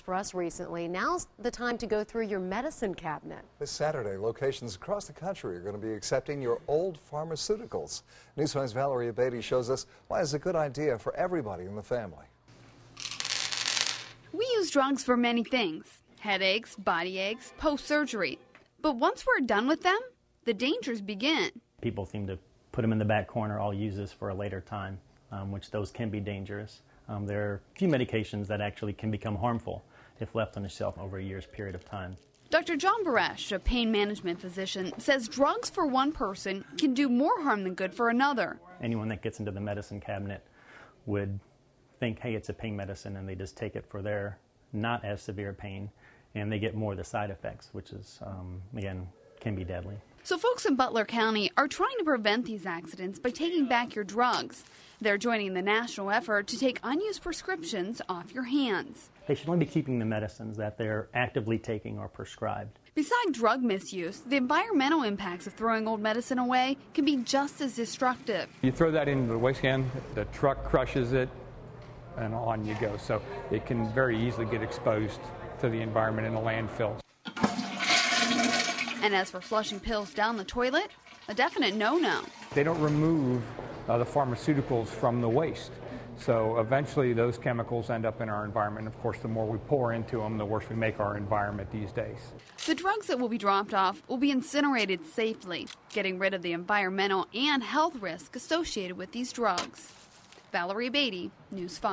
for us recently. Now's the time to go through your medicine cabinet. This Saturday, locations across the country are going to be accepting your old pharmaceuticals. News 5's Valerie Beatty shows us why it's a good idea for everybody in the family. We use drugs for many things headaches, body aches, post surgery. But once we're done with them, the dangers begin. People seem to put them in the back corner, I'll use this for a later time, um, which those can be dangerous. Um, there are a few medications that actually can become harmful if left on the shelf over a year's period of time. Dr. John Barash, a pain management physician, says drugs for one person can do more harm than good for another. Anyone that gets into the medicine cabinet would think, hey, it's a pain medicine, and they just take it for their not as severe pain, and they get more of the side effects, which is, um, again, can be deadly. So, folks in Butler County are trying to prevent these accidents by taking back your drugs. They're joining the national effort to take unused prescriptions off your hands. They should only be keeping the medicines that they're actively taking or prescribed. Besides drug misuse, the environmental impacts of throwing old medicine away can be just as destructive. You throw that into the waste can, the truck crushes it, and on you go. So it can very easily get exposed to the environment in a landfill. And as for flushing pills down the toilet, a definite no no. They don't remove uh, the pharmaceuticals from the waste. So eventually those chemicals end up in our environment. Of course, the more we pour into them, the worse we make our environment these days. The drugs that will be dropped off will be incinerated safely, getting rid of the environmental and health risk associated with these drugs. Valerie Beatty, News 5.